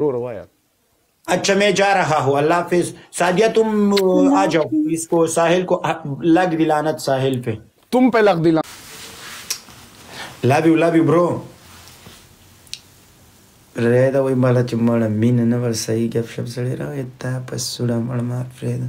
रो रवाया यार। अच्छा मैं जा रहा हूँ। अल्लाह हाफिज। सादिया तुम आ जाओ। इसको साहिल को लग दिलानत साहिल पे। तुम पे लग दिला love you love you bro Reda voi mala ci mala सड़े रहा। इतना पसुड़ा gap मार sare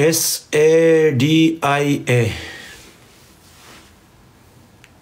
S A D I A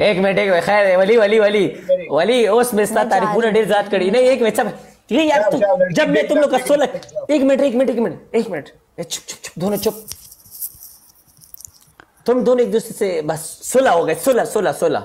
आज चालू रे तेरी एक मिनट एक मिनट खैर है वली वली वली वली ओस में इसका तारीफ पूरा डेढ़ जात करी नहीं एक मिनट सब ठीक है यार तू- जब मैं तुम लोग का सोलह एक मिनट एक मिनट एक मिनट एक मिनट ए, चुप चुप चुप दोनों चुप तुम दोनों एक दूसरे से बस सोलह हो गए सोलह सोलह सोलह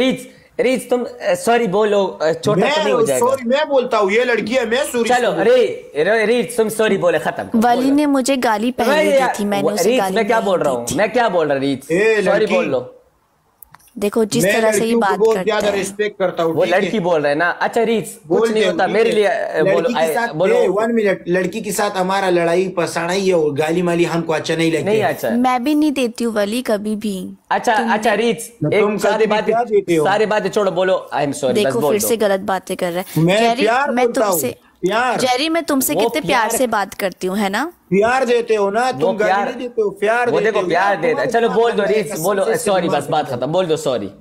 रीच रीच तुम सॉरी बोलो छोटा तो नहीं हो जाएगा। सॉरी मैं बोलता हूँ ये लड़की है मैं सूरी चलो रे रीज तुम सॉरी बोले खत्म। वाली ने मुझे गाली पहले मैं दी थी मैंने उसे गाली मैं क्या बोल रहा हूँ? मैं क्या बोल रहा रीच ए, सॉरी बोल लो। देखो जिस तरह से ये बात बहुत करता ज़्यादा है। रिस्पेक्ट करता हूँ वो लड़की बोल रहे हैं ना अच्छा रीच कुछ बोल नहीं होता मेरे लिए बोलो के साथ बोलो। वन मिनट लड़की के साथ हमारा लड़ाई पसाना ही है और गाली माली हमको अच्छा नहीं लगती नहीं अच्छा। मैं भी नहीं देती हूँ वाली कभी भी। अच्छा अच्छा रीच एक सारी बातें सारी बातें छोड़ो बोलो आई एम सॉरी देखो फिर से गलत बातें कर रहे हैं। मैं तुमसे प्यार। जेरी मैं तुमसे कितने प्यार प्यार- से बात करती हूँ है ना? प्यार देते हो ना तुम प्यार देते हो प्यार वो देते देखो हो। प्यार देता है चलो बोल दो कसम बोलो सॉरी बस बात खत्म बोल दो sorry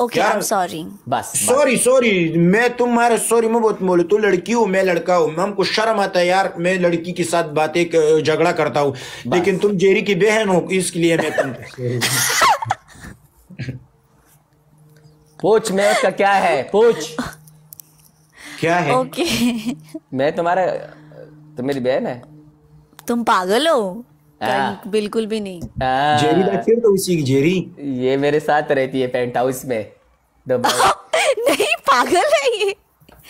okay I am sorry बस। सॉरी सॉरी मैं तुम्हारे सॉरी मैं बहुत बोले तू लड़की हो मैं लड़का हूँ। हमको शर्म आता है यार मैं लड़की के साथ बातें झगड़ा करता हूँ। लेकिन तुम जेरी की बहन हो इसके लिए मैं तुम पूछ मैं उसका क्या है? पूछ। क्या है? ओके। मैं तुम्हारा तुम मेरी बहन है? तुम पागल हो? हाँ। बिल्कुल भी नहीं। हाँ, जेरी फिर तो उसी की जेरी। ये मेरे साथ रहती है पेंट हाउस में। नहीं पागल है ये।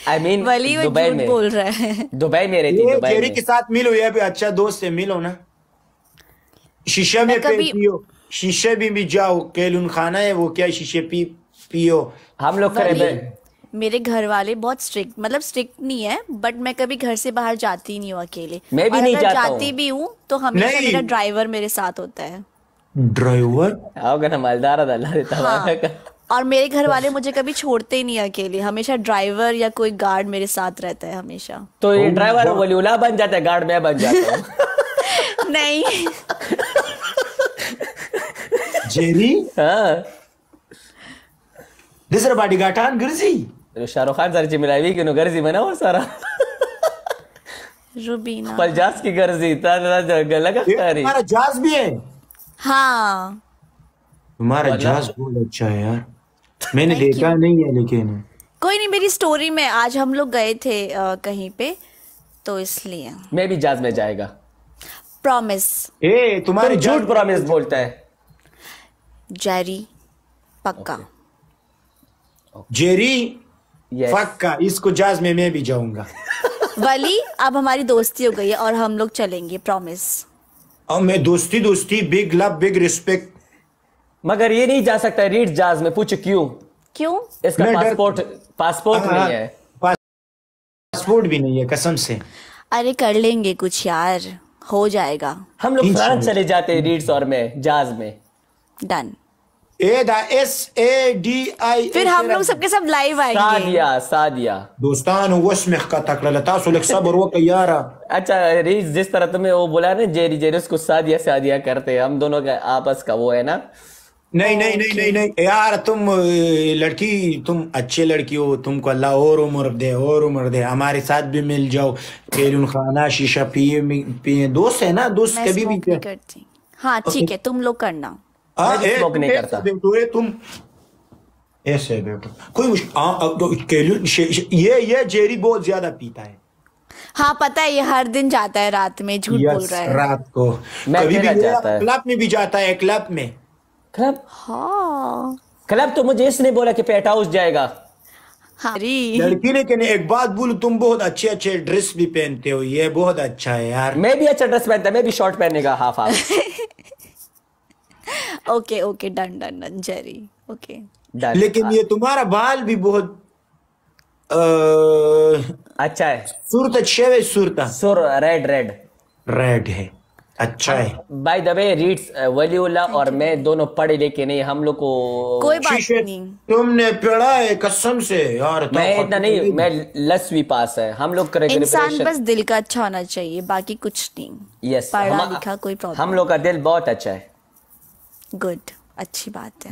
आई मीन वली दुबई में। बोल रहा है। दुबई में रहती है जेरी के साथ मिलो ये भी अच्छा दोस्त है मिलो ना। शीशे में कभी- पियो। शीशे में भी जाओ केलून खाना है वो क्या शीशे पी पियो। हम लोग करे मेरे घर वाले बहुत स्ट्रिक्ट मतलब स्ट्रिक्ट नहीं है बट मैं कभी घर से बाहर जाती नहीं हूँ अकेले। मैं भी नहीं जाता जाती हूँ। भी हूँ तो हमेशा मेरा ड्राइवर मेरे साथ होता है। ड्राइवर? आओगे मालदार अल्लाह देता हाँ। और मेरे घर वाले मुझे कभी छोड़ते ही नहीं अकेले हमेशा ड्राइवर या कोई गार्ड मेरे साथ रहता है हमेशा। तो ये ड्राइवर वलीउल्लाह बन जाता है गार्ड में बन जाता हूँ। नहीं। जेरी? हाँ। दुसरं बाटी गाठान गरजी शाहरुख खान सारखी मिळावी की नो गरजी म्हणावं सारा रुबीना पलजास की गरजी तुम्हारा जहाज़ भी है हाँ तुम्हारा? जहाज़ बहुत अच्छा है यार मैंने देखा you. नहीं है लेकिन कोई नहीं मेरी स्टोरी में आज हम लोग गए थे अ, कहीं पे तो इसलिए। मैं भी जहाज़ में जाएगा प्रॉमिस ए तुम्हारे तुम झूठ जहाज़ प्रॉमिस बोलता है। जेरी पक्का। Jerry Yes. पक्का इसको जहाज़ में मैं भी जाऊँगा। वली अब हमारी दोस्ती हो गई है और हम लोग चलेंगे प्रॉमिस और मैं दोस्ती दोस्ती बिग लव बिग रिस्पेक्ट मगर ये नहीं जा सकता रीड जहाज़ में पूछ क्यों? क्यों? इसका पासपोर्ट पासपोर्ट हाँ, नहीं है। पासपोर्ट भी नहीं है कसम से। अरे कर लेंगे कुछ यार हो जाएगा। हम लोग फ्रांस चले जाते हैं रीड्स और में जहाज़ में। डन फिर हम लोग सबके सब लाइव आएँगे। सादिया सादिया। दोस्तान का तकला तासु लक सबर व कयारा अच्छा रीज जिस तरह तुम्हें वो बोला ना जेरी जेरी उसको सादिया सादिया करते हैं। हम दोनों का आपस का वो है ना? नहीं नहीं नहीं नहीं नहीं। यार तुम लड़की तुम अच्छी लड़की हो। तुमको अल्लाह और उम्र दे और उम्र दे। हमारे साथ भी मिल जाओ। केलून खाना शीशा पिए पिए। दोस्त है ना? दोस्त कभी भी करती हाँ। ठीक है तुम लोग करना। Smoke ऐसे करता। बैठो, तुम ऐसे बैठो कोई मुश्किल हाँ, तो ये ये जेरी बहुत ज़्यादा पीता है। हाँ पता है ये हर दिन जाता है रात में झूठ बोल रहा है। रात को। कभी भी जाता है। क्लब में भी जाता है क्लब में। क्लब? हाँ। क्लब तो मुझे इसने बोला कि पेट हाउस जाएगा। हाँ लड़की लेकिन एक बात बोलूँ तुम बहुत अच्छे अच्छे ड्रेस भी पहनते हो ये बहुत अच्छा है यार। मैं भी अच्छा ड्रेस पहनता मैं भी शॉर्ट पहनने का half half okay okay done done done Jerry okay लेकिन ये तुम्हारा बाल भी बहुत अ, अच्छा है। सूरत शेवे सूरता सुर रेड रेड रेड है। अच्छा है बाय द वे रीड्स वलीउल्लाह और मैं दोनों पढ़े लिखे नहीं हम लोग को कोई बात नहीं। तुमने पढ़ा है कसम से यार तो मैं इतना नहीं मैं लसवी पास है। हम लोग करेंगे इंसान बस दिल का अच्छा होना चाहिए बाकी कुछ नहीं। यस पढ़ा लिखा कोई प्रॉब्लम हम लोग का दिल बहुत अच्छा है। गुड अच्छी बात है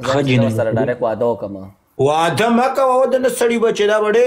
खजी जब नहीं सर डायरेक्ट वादो कमा वादा मका वादा सड़ी बचे दा बड़े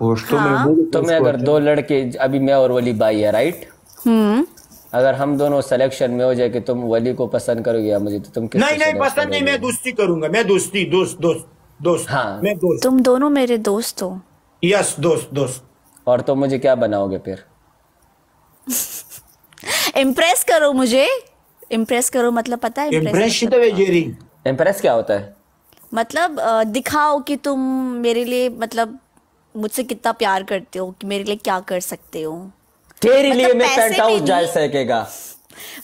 पोस्टों में हाँ। बहुत तुम्हें अगर दो लड़के अभी मैं और वली भाई है राइट हम्म अगर हम दोनों सिलेक्शन में हो जाए कि तुम वली को पसंद करोगे या मुझे तो तुम नहीं नहीं पसंद नहीं मैं दोस्ती करूँगा मैं दोस्ती दोस्त दोस्त दोस्त हाँ। मैं दोस्त। तुम दोनों मेरे दोस्त हो। यस दोस्त दोस्त। और तुम मुझे क्या बनाओगे फिर? इम्प्रेस करो मुझे। इम्प्रेस करो मतलब पता है इम्प्रेस जेरी इम्प्रेस क्या होता है? मतलब दिखाओ कि तुम मेरे लिए मतलब मुझसे कितना प्यार करते हो कि मेरे लिए क्या कर सकते हो। तेरे मतलब लिए मैं पेंट हाउस जा सकेगा।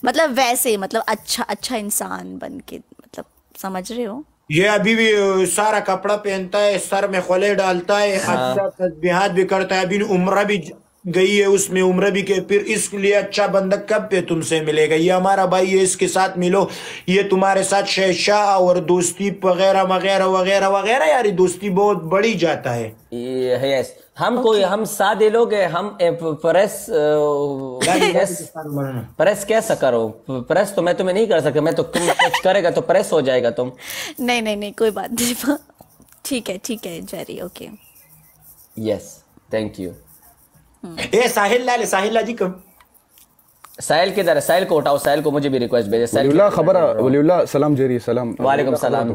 मतलब वैसे मतलब अच्छा अच्छा इंसान बन के मतलब समझ रहे हो? ये अभी भी सारा कपड़ा पहनता है सर में खोले डालता है अच्छा तस्बीहात भी करता है अभी उम्र भी गई है उसमें उम्र भी के फिर इसलिए अच्छा बंदा कब पे तुमसे मिलेगा? ये हमारा भाई है इसके साथ मिलो। ये तुम्हारे साथ शहशाह और दोस्ती वगैरह वगैरह वगैरह वगैरह यार दोस्ती बहुत बढ़ी जाता है। यस हम okay. कोई हम सादे लोग हैं हम प्रेस प्रेस प्रेस कैसा करो? प्रेस तो मैं तुम्हें नहीं कर सकता मैं तो तुम कुछ करेगा तो प्रेस हो जाएगा तुम। नहीं नहीं नहीं कोई बात नहीं। ठीक है ठीक है Jerry okay yes thank you ए साहिल लाल साहिल लाजी कम साहिल किधर है साहिल को उठाओ साहिल को मुझे भी रिक्वेस्ट भेजे साहिल वलीउल्लाह खबर वलीउल्लाह सलाम जेरी सलाम वालेकुम सलाम।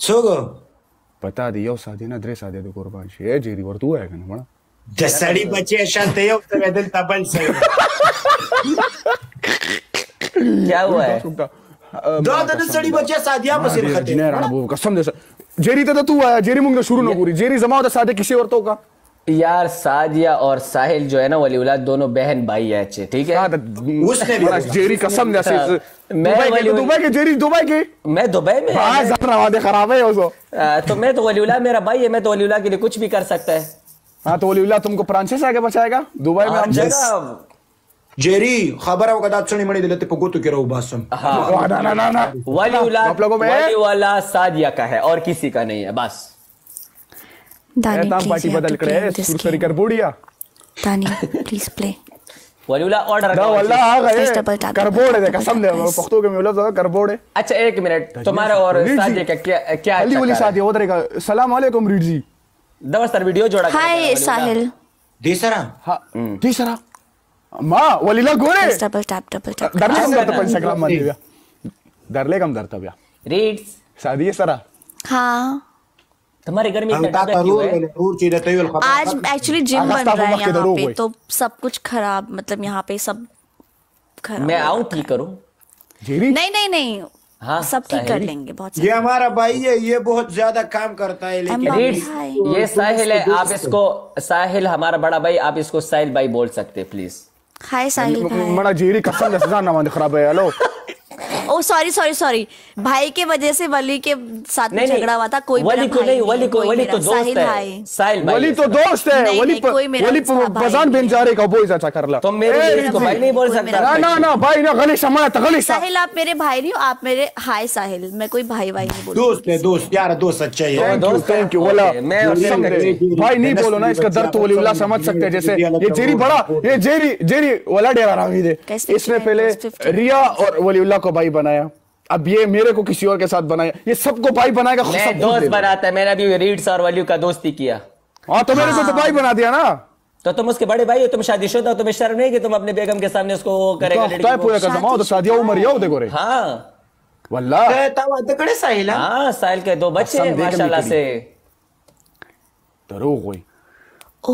सोगो पता दी यो सादी ना द्रे सादी तो कुर्बान शे ए जेरी वर तू है कन बड़ा जसड़ी बचे शांत यो तबदल तबल से क्या हुआ है दो दो सड़ी बचे सादिया मसिल खते जिने राणा बो कसम दे जेरी तो तू आया जेरी मुंग शुरू न पूरी। जेरी जमाओ तो सादे किसी और तो का। यार सादिया और साहिल जो है ना वलीउल्लाह दोनों बहन भाई है अच्छे ठीक है? उसने भी जेरी कसम दे से मैं दुबई के दुबई के जेरी दुबई के। मैं दुबई में हाँ जरा वादे खराब है उसो आ, तो मैं तो वलीउल्लाह मेरा भाई है मैं तो वलीउल्लाह के लिए कुछ भी कर सकता है। हाँ तो वलीउल्लाह तुमको फ्रांस से आगे बचाएगा? दुबई में हम जगह जेरी खबर है कदा सुनी मणी दिले ते पगोतु के रहो बासम वाह, ना ना ना ना वलीउल्लाह आप लोगों में- वलीउल्लाह सादिया का है और किसी का नहीं है बस दानी ताम पार्टी बदल करे सुरसरी कर बुढ़िया दानी प्लीज़ प्ले वलीउल्लाह ऑर्डर दा वल्ला आ गए double tap, करबोड़े दे कसम दे double tap, पख्तो के में बोला करबोड़े अच्छा एक मिनट तुम्हारा और जी। सादिया का क्या क्या अली वली शादी उधर का सलाम वालेकुम रीड जी दवा वीडियो जोड़ा हाय वलीउल्लाह। साहिल देसरा हाँ तीसरा माँ वलीला गोरे press double tap double tap दरले कम ऐसा दरता ना। इंस्टाग्राम मध्ये व्या दरले कम दरता व्या रीड्स शादी है सरा हाँ तुम्हारे घर में इतना क्यों रूर है रूर चीज़ तयल खबर आज एक्चुअली जिम बन रहा है यहाँ पे तो सब कुछ खराब मतलब यहाँ पे सब खराब मैं हो आऊँ ठीक करूँ जेरी नहीं नहीं नहीं हाँ, सब ठीक कर लेंगे बहुत ये हमारा भाई है ये बहुत ज़्यादा काम करता है लेकिन ये साहिल है आप इसको साहिल हमारा बड़ा भाई आप इसको साहिल भाई बोल सकते हैं प्लीज़ हाय साहिल भाई मना जेरी कसम दे सजा ना खराब है हेलो ओ सॉरी सॉरी सॉरी भाई के वजह से वली के साथ में झगड़ा हुआ था कोई वली को नहीं वली को वली तो दोस्त है। साहिल भाई वली तो दोस्त है वली वली बजान बेन जा रहे का बोल जा करला तो मेरे रीड भाई नहीं बोल सकता। ना ना ना भाई ना गली समझ गली साहिल आप मेरे भाई नहीं हो आप मेरे हाय साहिल मैं कोई भाई भाई नहीं बोलूँगी। दोस्त है दोस्त यार दोस्त अच्छा है दोस्त थैंक यू बोला मैं। भाई नहीं बोलो ना इसका दर्द तो वलीउल्लाह समझ सकते हैं जैसे ये जेरी बड़ा ये जेरी जेरी वाला डेरा दे। कैसे इसने पहले रिया और वलीउल्लाह को भाई बनाया। अब ये मेरे को किसी और के साथ बनाया। ये सबको भाई बनाएगा खुद मैं सब दोस्त। बनाता है मैंने अभी रीड्स और वली का दोस्ती किया। हाँ तो मेरे को तो भाई बना दिया ना। तो तुम उसके बड़े भाई हो तुम शादीशुदा हो तुम्हें शर्म नहीं कि तुम अपने बेगम के सामने उसको वो करेगा तो लड़की को? पूरा का? जमाओ तो शादिया उमर यो देखो रे हाँ। वल्लाह। कहता हुआ तकड़े साहिला हाँ? साहिल के दो बच्चे हैं माशाल्लाह से। डरो कोई। दो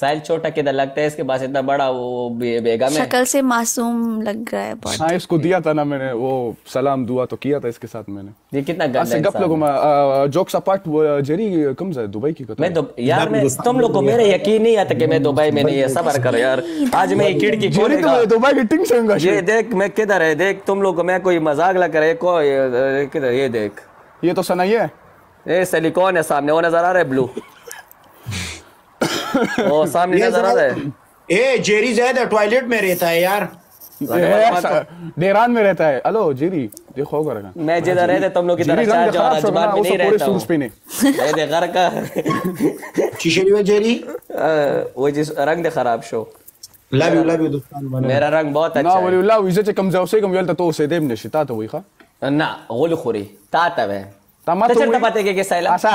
साहिल छोटा किधर लगता है? इसके पास इतना बड़ा वो बे, बेगम है शक्ल से मासूम लग रहा है बहुत। हाँ इसको दिया था ना मैंने वो सलाम दुआ तो किया था इसके साथ मैंने। ये कितना गंदा ऐसे गप लोगों में जोक्स अपार्ट वो जेरी कम से दुबई की कतो मैं तो यार मैं तुम लोग को मेरा यकीन नहीं आता कि मैं दुबई में नहीं है सबर करो यार। आज मैं खिड़की जेरी खोलेगा। तो दुबई की टिंग संगा ये देख मैं किधर है? देख तुम लोग को मैं कोई मज़ाक लग रहा है को किधर ये देख। ये तो सनाई है। ये सिलिकॉन है सामने वो नज़र आ रहा है ब्लू। ओ सामने नज़र आ रहा है। ए जेरी जैद टॉयलेट में रहता है यार। डेरान में रहता है। हेलो जेरी देखो करेगा मैं जिधर रहते तुम लोग इधर जेरी चार खराब ज़ुबान में नहीं रहता सूट्स हूँ पहने। ये देख घर का। शिशेरी में जेरी? वो जिस रंग दे खराब show. Love you love you दोस्तान मेरा रंग बहुत ना अच्छा है। वलीउल्लाह विजे कम जाओ से कम वेलता तो से देम ने शिता तो वही खा। ना गोल खुरी। ताता वे to, तचर eh. के के साइला। asa